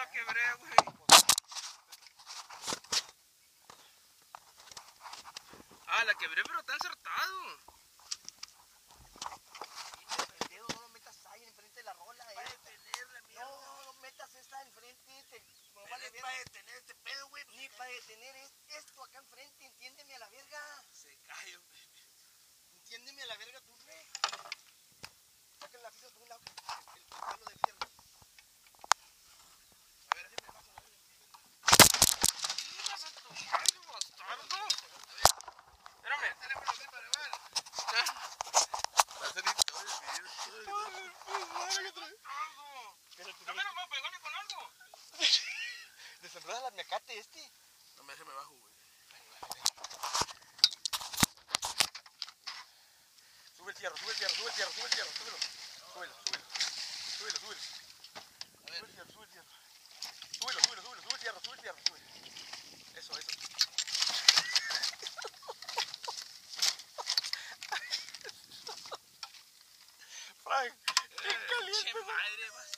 la quebré, güey. Ah, la quebré, pero está ensartado. No lo metas ahí enfrente de la rola. Para detenerla. No, no metas esta enfrente. Te... No vale es para detener este pedo, güey. Ni para detener esto acá enfrente, entiéndeme a la verga. El video. ¡Bastardo! ¡Dame con algo! Desenreda la miacate este. No me bajo, güey. Sube el fierro, sube el fierro, sube el fierro, sube el fierro. Súbelo, súbelo. Súbelo, súbelo. A ver. Sube el fierro, sube el fierro. Súbelo, súbelo, súbelo, sube el fierro, sube el fierro, sube. Eso, eso. Frank, qué ¡Che caliente. Madre, bastardo!